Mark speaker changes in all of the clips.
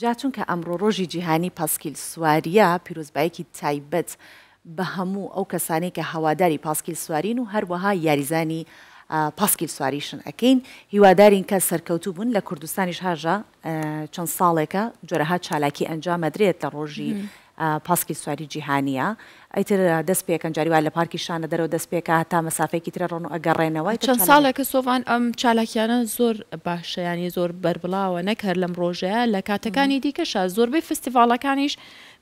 Speaker 1: جا چونکە ئەمڕۆ ڕۆژی جیهانی پاسکیل سوارییە، پیرۆزبایەکی تایبەت بە هەموو ئەو کەسانەی کە هەواداری پاسکیل سوارین و هەروەها یاریزانی پاسکیل سواریشن ئەکەین، هیوادارین کە سەرکەوتوو بن، لە کوردستانیش هاژە چەند ساڵێکە جۆرەها چالاکی ئەنجامەدرێت لە ڕۆژی پاسکیل سواری جیهانیە ئیتر دەست پێکەن جاری وایە لە پارکی شان لە دەرەوە دەست پێکە هەتا مەسافەیەکی ترە ڕۆن و ئەگەڕێنەوە
Speaker 2: چەند ساڵێکە سۆڤان ئەم چالاکیانە زۆر باشە یانی زۆر بەربڵاوە نەک هەر لەم ڕۆژەیە لە کاتەکانی دیکەشە زۆربەی فستیڤاڵەکانیش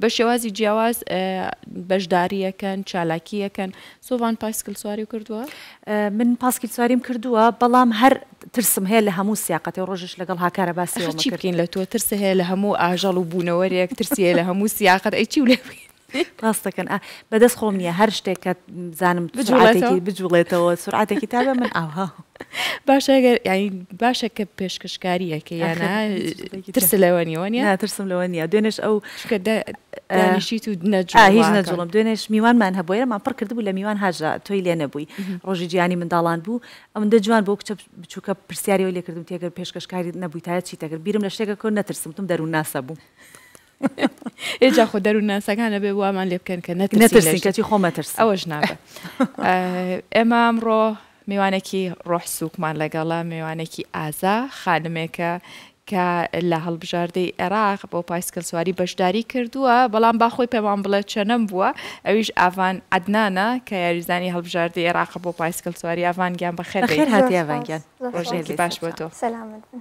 Speaker 2: بە شێوازی جیاواز بەشداریەکەن چالاکیەکەن سۆڤان پاسکل سواری کردووە؟
Speaker 1: من پاسکیل سواریم کردووە بەڵام هەر ترسم هەیە لە هەموو سیاقەتێ ڕۆژش لەگەڵ هاکارە باسی ئەوەم کرد.
Speaker 2: ئەخە چی بکەین لە تۆ ترسە هەیە لە هەموو ئاژەڵ و بوونەوەرێک ترسی هەیە لە هەموو سیاقەت ئەی چی لێ
Speaker 1: بکەین. ڕاست دەکەن ئا بەدەست خۆم نییە هەر شتێک کە بزانم بجوڵێتەوە بجوڵێتەوە سورعاتێکی تا بێ من ئاوا
Speaker 2: باشە گەر یعنی باشە کە پێشکەشکاری ئەکە یانە ترس لەوە نیەوە نیە
Speaker 1: ترسم لەوە نیە دوێنش ئەو شکە
Speaker 2: دانیشیت و نەجو
Speaker 1: هیچ نەجوڵم دوێنش میوانمان هەبووە ئەمان پڕ کردبوو لە میوان هاژا تۆی لێ نەبووی ڕۆژی جیانی منداڵان بوو ئەوندە جوان بۆ کچە بچوکە پرسیاری ئەوی لێکردم تێگەر پێشکەشکاری نەبویتایە چی تەگەر بیرم لە شتێکە کەوت نەترسم وتم دەرون ناسە بوم
Speaker 2: ئێجا خۆ دەرون ناسەکان ئەبێ وامان لێ بکەن کە
Speaker 1: نەترسین نەترسین کەچی خۆ مەترسن
Speaker 2: ئەوەش نابێ ئێمە ئەمڕۆ میوانێکی ڕۆح سووکمان لەگەڵە میوانێکی ئازا خانمێکە کە لە هەڵبژاردەی عێراق بۆ پایسکلسواری بەشداری کردووە، بەڵام با خۆی پێمان بڵێت چەنەم بووە، ئەویش ئاڤان عەدنانە کە یاریزانی هەڵبژاردەی عێراقە بۆ پایسکلسواری، ئاڤان گیان بەخێر
Speaker 1: بێیت. بەخێرهاتی ئاڤان گیان.
Speaker 2: ڕۆژێکی باش بۆ تۆ. سەلامەت بن.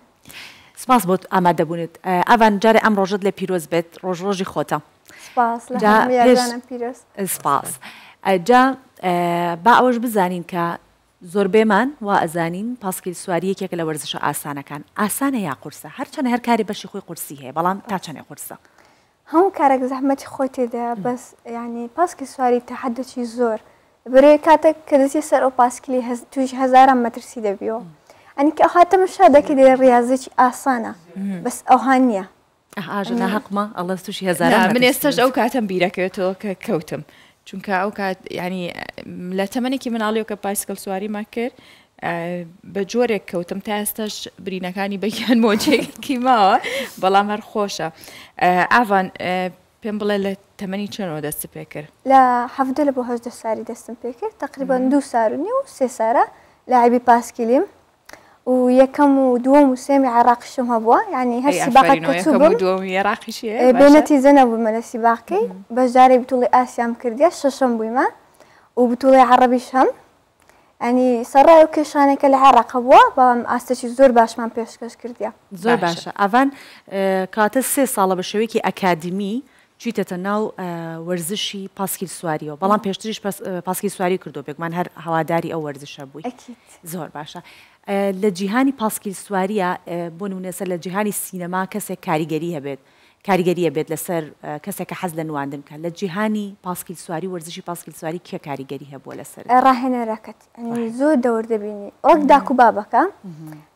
Speaker 1: سپاس بۆ ئامادەبوونت ئاڤان، جارێ ئەم ڕۆژەت لێ پیرۆز بێت، ڕۆژ ڕۆژی خۆتە. سپاس لە هەموو یارانم پیرۆز. سپاس. جا با ئەوەش بزانین کە زۆربەیمان وا ئەزانین پاسکیل سواری یەکێکە لە وەرزشە ئاسانەکان، ئاسانە یا قورسە؟ هەرچەنە هەر کارێ بەشی خۆی قورسی هەیە بەڵام تا چەنێ قورسە؟
Speaker 3: هەموو کارێک زەحمەتی خۆی تێدایە بەس یانی پاسکیل سواری تەحەددەکی زۆر بەرێ کاتەک کە دەچی سەر ئەو پاسکیلی هەز تووشی هەزاران مەترسی دەبیەوە ئەنی کە ئەوها تەمەشا دەکەی دەرێ ڕاضێکی ئاسانە بەس ئەوها نییە ئەه
Speaker 1: ئاژە ناهەقمە ئەڵە تووشی هەزاران
Speaker 2: من ئێستش ئەو کاتم بیرەکەوێتەوە کە کەوتم چونکە ئەو کات ینی لە تەمەێکی مناڵیەوە کە پایسکل سواری ما کرد بە جۆرێک کەوتم تا ئێستش برینەکانی بەگیان مۆجێکی ماوە بەڵام هەر خۆشە ئاڤان پێم بڵێ لە تەمەنی چۆنەوە دەست پێ کرد
Speaker 3: لە حەفدە لە بۆ هەشدە ساری دەستم پێ کرد تقریبان دوو سار و نیە و سێ سارە لاعبی پاسکیلیم و یەکەم و دووەم و سێمی عێراقیشم هەبووە یعنی هەر سیباقەک کە چووبم بێ نەتیجە نەبوومە لە سیباقی بەشداری بتوڵی ئاسیام کردیە شەشم بوویمە و بتوڵی عەڕەبیش هەم ئەنی سەرڕای و کێشانێکە لە عێراق بووە بەڵام ئاستێکی زۆر باشمان پێشکەش کردیە
Speaker 1: زۆر باشە ئەڤان کاتە سێ ساڵە بە شێوەیەکی ئەکادیمی چویتەتە ناو وەرزشی پاسکیل سواریەوە بەڵام پێشتریش پاسکیل سواری کردوە بێگومان هەر هەواداری ئەو وەرزشە بووی ئەکید زۆر باشە لە جیهانی پاسکیل سواریە بۆ نمونە سەر لە جیهانی سینەما کەسێک کاریگەری هەبێت کاریگەریە بێت لەسەر کەسێک کە حەز لە نواندن بکات لە جیهانی پاسکیل سواری و وەرزشی پاسکیل سواری کێ کاریگەری هەبووە لەسەر
Speaker 3: ڕاهێنەرەکەت ڕاهێنەر. ئەنی زۆر دەور دەبینی وەک داک و بابەکە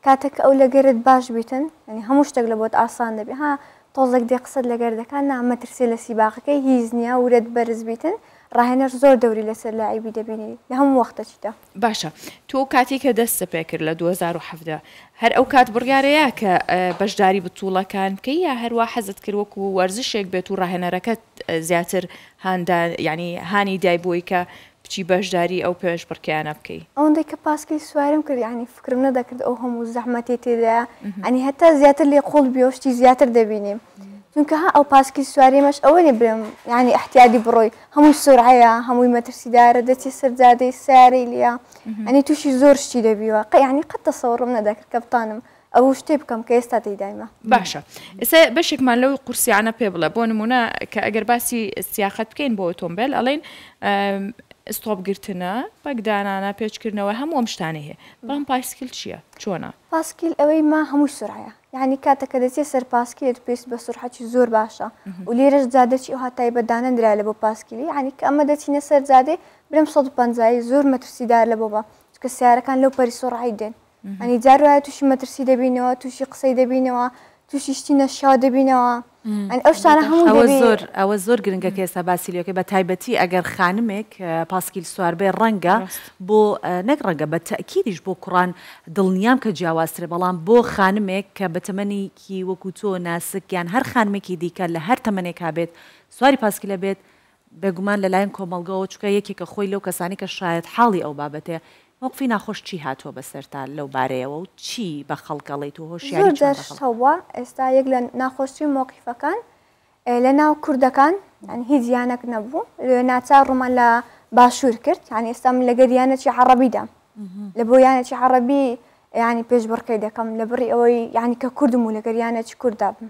Speaker 3: کاتێک ئەو لەگەرت باش بیتن ئەنی هەموو شتێک لە بۆت ئاسان دەبێ ها تۆزەک دێ قسەت لەگەر دەکا نا مەترسێ لە سیباقەکەی هیز نیە ورەت بەرز بیتن ڕاهێنەر زۆر دەوری لەسەر لاعیبی دەبینی لە هەموو وەختە چیتە.
Speaker 2: باشە تۆ کاتی کە دەستە پێ کرد لە دوو هەزار و حەڤدە هەر ئەو کات بڕیارە یا کە بەشداری بتوڵە کان بکەی یا هەر وا حەزت کرد وەکو وەرزشێک بێت و ڕاهێنەرەکەت زیاتر هاندا یانی هانی دای بۆی کە بچی بەشداری ئەو پێشبڕکێیانە بکەی.
Speaker 3: ئەوەندەی کە پاسکیل سواریم کرد یانی فکرم نەدەکرد ئەو هەموو زەحمەتەی تێدایە یانی هەتا زیاتر لێ قوڵ بیەوە شتی زیاتر دەبینی چونکە ها ئەو پاسکیل سواریمەش ئەوە نیە بڵێم یانی ئەحتیادی بڕۆی هەمووی سورعەیە هەمووی مەترسیدارە دەچی سەر جادەی سارەی لیا یانی تووشی زۆر شتی دەبیوە قە یانی قەت تەسەوڕم نەدەکرد کەپتانم ئەوو شتێ بکەم کە ئێستا تێدایمە.
Speaker 2: باشە ئێستا بەشێکمان لەو قورسیانە پێ بڵێ بۆ نمونە کە ئەگەر باسی سیاقەت بکەین بۆ ئۆتۆمبیل ئەڵین ستۆپگرتنە بەگدانانە پێچکردنەوە هەموو ئەم شتانە هەیە بەڵام پایسکیل چییە چۆنە
Speaker 3: پاسکیل ئەوەی ما هەمووی سرایە یعنی کاتەکە دەچێت سەر پاسکیلێت پێست بە سرحەتی زۆر باشە و لێرەش جادەچی ئەوها تایبەتدانە درا لە بۆ پاسکیلی یعنی کە ئەمە دەچینە سەر جادێ برم 150 زۆر مەترسیدار لە بۆ بە چکە سیارەکان لەو پەری سرعی دێن ئەنی جار وایە تووشی مەترسی دەبینەوە تووشی قسەی دەبینەوە تووشی شتی نەشیاو دەبینەوە ئەنی ئەو شتانە هەموو
Speaker 1: ئەوە
Speaker 3: دەبی
Speaker 1: زۆر ئەوە زۆر گرنگە کە ئێستا باسی لێکەی بە تایبەتی ئەگەر خانمێک اه، پاسکیل سوار بێ ڕەنگە
Speaker 2: ڕاست
Speaker 1: بۆ اه، نەک ڕەنگە بە تەئکیدیش بۆ کوڕان دڵنیام کە جیاوازترە بەڵام بۆ خانمێک کە بە تەمەنێکی وەکوو تۆ ناسک یان هەر خانمێکی دیکە لە هەر تەمەنێکا بێت سواری پاسکیلە بێت بێگومان لەلایەن کۆمەڵگەوە، چونکە یەکێکە خۆی لەو کەسانەی کە شایەتحاڵی ئەو بابەتەیە، مەوقفی ناخۆش چی هاتووە بەسەرتا لەو بارەیەوە و چی بە خەڵک ئەڵێیت
Speaker 3: و
Speaker 1: هۆشیاری زۆر چۆن جار بە خەڵک.
Speaker 3: شتهەبووە، ئێستا یەک لە ناخۆشترین مەوقیفەکان لە ناو کوردەکان یانی هیچ یانەک نەبوو، ناچار ڕوومان لە باشوور کرد، یانی ئێستا من لەگەر یانەکی عەڕەبیدام، لە بۆ یانەکی عەڕەبی یانی پێشبڕکێ دەکەم لە بڕی ئەوەی یانی کە کوردم و لەگەر یانەکی کورددا بم.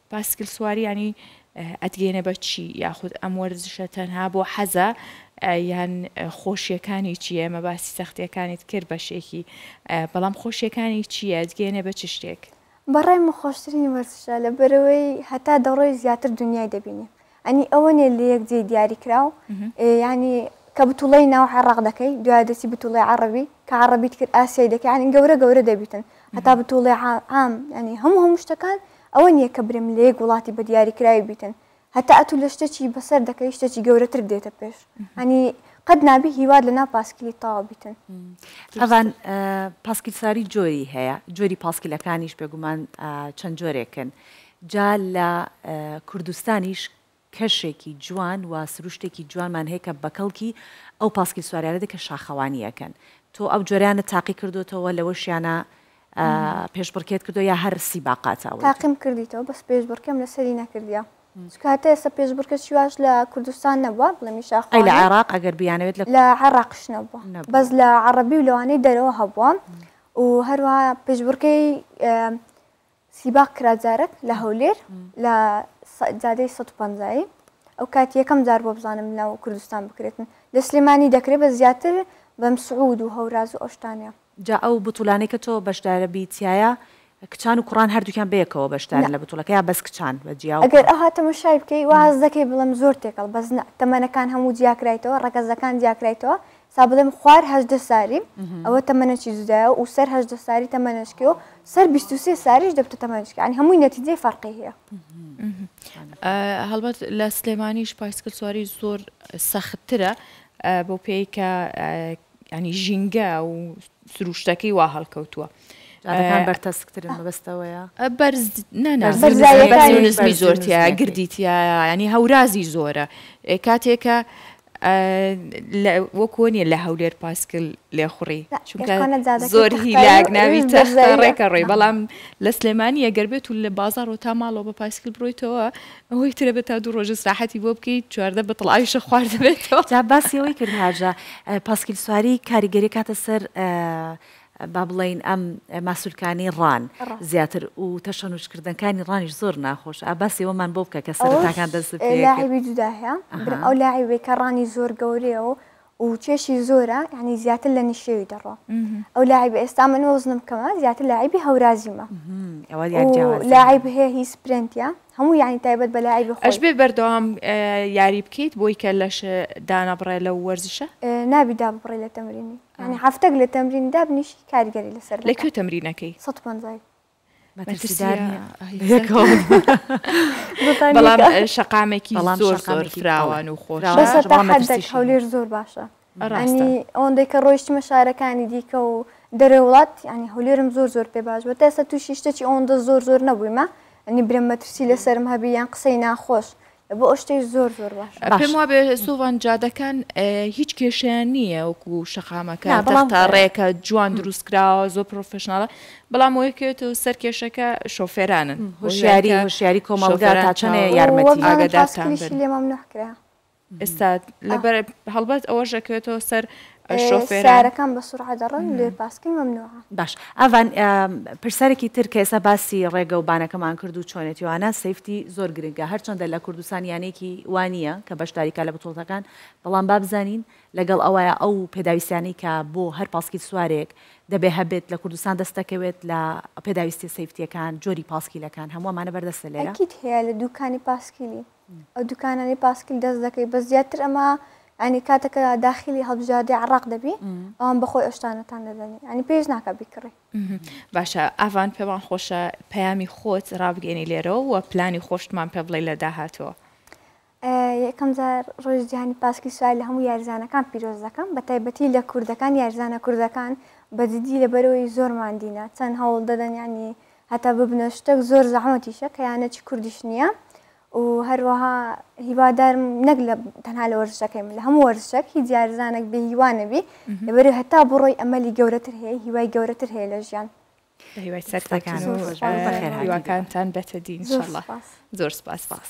Speaker 2: باسکیلسواری یانی ئەتگەیەنێ بە چی؟ یاخود ئەم وەرزشە تەنها بۆ حەزە یان خۆشیەکانی چیە؟ ئێمە باسی سەختیەکانیت کرد بەشێکی بەڵام خۆشیەکانی چیە؟ ئەتگەیەنێ بە چ شتێک؟
Speaker 3: بەڕای من خۆشترین وەرزشە لەبەرئەوەی هەتا دەڕۆی زیاتر دونیای دەبینی ئەنی ئەوەنێ لەیەک جێی دیاری کراو یعنی کە بتوڵەی ناو عێڕاق دەکەی دوای دەسی بتوڵی عربی کە عربیت کرد ئاسیای دەکە عنی گەورە گەورە دەبیتن هەتا بتوڵێ عام ینی هەموو هەموو شتەکان ئەوە نییە کە برم لە یەک وڵاتی بە دیاری کراوی بیتن هەتا ئەتو لە شتەکی بەسەر دەکەی شتەکی گەورەتر دێتە پێش ئەنی قەت نابی هیواد لە ناو پاسکلی تاوا بیتن
Speaker 1: ئەوان پاسکیلساری جۆری هەیە جۆری پاسکیلەکانیش بێگومان چەند جۆرێکن جا لە کوردستانیش کەشێکی جوان و سروشتێکی جوانمان هەیە کە بەکەڵکی ئەو پاسکیل سواریانە دێت کە شاخەوانییەکەن. تۆ ئەو جۆرەیانت تاقی کردۆتەوە؟ لەوەشیانا پێشبڕکێت کردووە یا هەر سیباقات ئەوەی کرد؟
Speaker 3: تاقیم کردیتەوە بەس پێشبڕکێم لەسەری نەکردیە. چونکە هەتا ئێستا پێشبڕکێکی واش لە کوردستان نەبووە بڵێم ی شاخەوانی.
Speaker 1: ئەی لە عێراق ئەگەر بیانەوێت لە.
Speaker 3: لە عێراقیش نەبووە.
Speaker 1: نەبووە.
Speaker 3: بەس لە عەڕەبی و لەوانەی دەرەوە هەبووە و هەروەها پێشبڕکێی سیباق کراجارک لە هەولێر لە جادەی سەد و پەنجایی ئەو کات یەکەم جار بۆ بزانم لە کوردستان بکرێتن لە سلێمانی دەکرێت بە زیاتر بەم سعود و هەوراز و ئەوشتانە.
Speaker 1: جا ئەو بتولانەی کە تۆ بەشدارە بی تیایا کچان و کوڕان هەردوکیان بەیەکەوە بەشدارن لە بتولەکە یا بەس کچان بە جیا و
Speaker 3: ئەگەر ئەوها تەمەشای بکەی واز دەکەی بڵێم زۆر تێکەڵ بەس نا تەمەنەکان هەموو جیاکرایتەوە ڕەگەزەکان جیاکرایتەوە سا بڵێم خوار هەژدە ساریم ئەوە تەمەنەچی جودایە و سەر هەژدە ساری تەمەنەچکی و سەر بیست و سێ ساریش دەبتە تەمەنچکی یانی هەمووی نەتیجەی فەرقی هەیە
Speaker 2: هەڵبەت لە سلێمانیش پایسکل سواری زۆر سەختترە بۆ پێی کە ینی ژینگە و سروشتەکەی وا هەڵکەوتووە
Speaker 1: بەرتەسکترن
Speaker 2: بەستەوەیە بەرز نەنازمی
Speaker 1: زۆرتیە
Speaker 2: گردیتیە ینی هەورازی زۆرە کاتێکە وەکۆ نیە لە هەولێر پاسکل لێخوڕی چونکە زۆر هیلاک ناوی تەختە ڕێکە ڕێ بەڵام لە سلێمانی ئەگەر بێت و لە بازار و تا ماڵەوە بە پاسکل بڕۆیتەوە ئەوەی ترە بە تا دوو ڕۆژ ساحەتی بۆ بکەیت چواردە بەتڵاویشە خوارد بێتەوە
Speaker 1: جا باسیەوەی کرد هاژە پاسکل سواری کاریگەری کاتە سەر با بڵێین ئەم ماسولکانەی ڕان زیاتر و تەشەنووج کردنکانی ڕانیش زۆر ناخۆشە ئا باسی ئەوەمان بۆ بکە کە سەرەتاکان دەست پێ
Speaker 3: ئەوەش لاعیبی جوداهەیە برا ئەو لاعیبەی کە ڕانی زۆر گەورەیە و و کێشی زۆرە یانی زیاتر لە نشێوی دەڕوا ئەو لاعیبە ئێستا من وەزنم کەمە زیاتر لاعیبی هەورازیمە
Speaker 1: ئەوە
Speaker 3: یان
Speaker 1: جیاواز و
Speaker 3: لاعیب هەیە هی سپرنتە هەموو یانی تایبەت بە لاعیبی خۆی ئەش
Speaker 2: بێ بەردەوام یاری بکەیت بۆی کە لەش دانەبڕێ لەو وەرزشە؟
Speaker 3: ئێ نابی داببڕی لە تەمرینی یانی هەفتەک لە تەمرین دابنیشی کاریگەری لەسەر
Speaker 2: بکە. لە کوێ تەمرینەکەی؟
Speaker 3: سەد و
Speaker 1: پەنجا ی.
Speaker 2: مەترسیدار
Speaker 1: نیە
Speaker 2: بەڵام شەقامێکی زۆر زۆر فراوان و
Speaker 1: خۆشە.
Speaker 3: بەسە تا
Speaker 1: حەدەک
Speaker 3: هەولێر زۆر باشە. یانی ئەوەندەی کە ڕۆیشتمە شارەکانی دیکە و دەرەوەی وڵات یانی هەولێرم زۆر زۆر پێ باش بوو. تا ئێستا تووشی شتێکی ئەوەندە زۆر زۆر نەبوویمە یانی برێم مەترسی لەسەرم هەبی یان قسەی ناخۆش. بۆ ئەو شتەی زۆر زۆر باشە.
Speaker 1: باشە.
Speaker 2: پێم وابێ سۆڤان جادەکان ئه، هیچ کێشەیان نییە وەکو شەقامەکە
Speaker 1: نا، بەڵام-
Speaker 2: تەختە ڕێکە جوان دروست کراوە زۆر پرۆفشناڵە بەڵام ئەوەی کەوێتەوە سەر کێشەکە شۆفێرانن
Speaker 1: هۆشیاری
Speaker 2: بۆیە کە
Speaker 1: هۆشیاری کۆمەڵگا
Speaker 2: شۆفێران
Speaker 1: تا چەندێ
Speaker 2: چاوەڕوان.
Speaker 1: یارمەتی
Speaker 3: وەک زانم
Speaker 2: ئاگادارتان
Speaker 3: پاسکیلیشی
Speaker 2: بن.
Speaker 3: لێ مەمنوح کرا.
Speaker 2: ئێستا لەبەر هەڵبەت ئەوەش ئەکەوێتەوە سەر
Speaker 3: سەیارەکان بە سورعە دەڕۆن لێ پاسکیل مەمنوعە.
Speaker 1: باش ئەڤان پرسیارێکی تر کە ئێستا باسی ڕێگە و بانەکەمان کرد و چۆنێتی و ئانا سەیفتی زۆر گرنگە هەرچەندە لە کوردستان یانەیەکی وا نییە کە بەشداری کا لە بتوڵەتەکان بەڵام با بزانین لەگەڵ ئەوەیە ئەو پێداویستیانەی کە بۆ هەر پاسکیل سوارێک دەبێ هەبێت لە کوردستان دەست دەکەوێت لە پێداویستیە سەیفتیەکان جۆری پاسکیلەکان هەموو ئەمانە بەردەستە لێرە؟
Speaker 3: ئەکید هەیە لە دووکانی پاسکیلی. ئەو دوکانانەی پاسکیل دەست دەکەی بەس زیاتر ئەمە ینی کاتەکە داخلی هەڵبژاردی عراق دەبی ئەوان بەخۆی ئەشتانەتان دەدەنی ئەنی پێش ناکە بیکڕی
Speaker 2: باشە ئاڤان پێوان خۆشە پەیامی خۆت ڕابگەێنی لێرەوە و پلانی خۆشتمان پێ بڵێ لە داهاتوە
Speaker 3: یەکەم جار ڕۆژ جیانی پاسکی سوال لە هەموو یارزانەکان پیرۆز دەکەم بە تایبەتی لە کوردەکان یارزانە کوردەکان بەجددی لە بەرەوەی زۆرمان دینە چەند هەوڵ دەدەنیانی هەتا ببنە شتەک زۆر زەحمەتیشە کە یانە چی کوردیش نیە و هەروەها هیوادارم نەک لە تەنها لە وەرزشەکەیم لە هەموو وەرزشەک هیچ یارزانێک بێ هیوا نەبی لەبەر هەتا بڕۆی ئەمەلی گەورەتر هەیە هیوای گەورەتر هەیە لە ژیان
Speaker 2: هیوای سەرتەکان و زۆر سوپاس. بەخێر هاتیت. هیواکانتان بێتە دی ان شاء زۆر اللە سوپاس زۆر سوپاس سپاس.